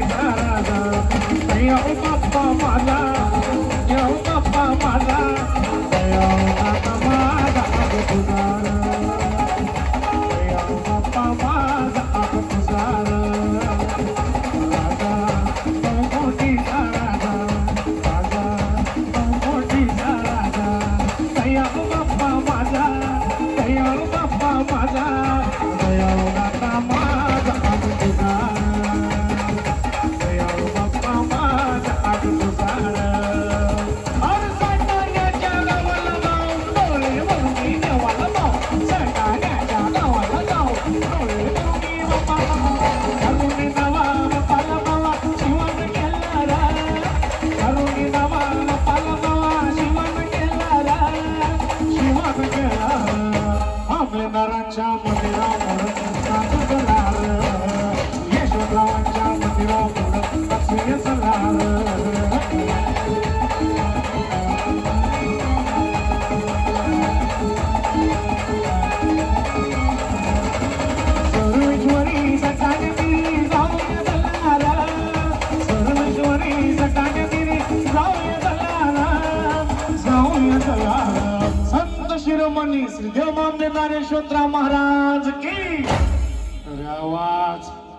Baba, Baba, Baba, I'm in a I'm in a rancha, I'm in a. शिरोमणि सिद्धेव मामलेदारेश्वर महाराज की। आवाज़।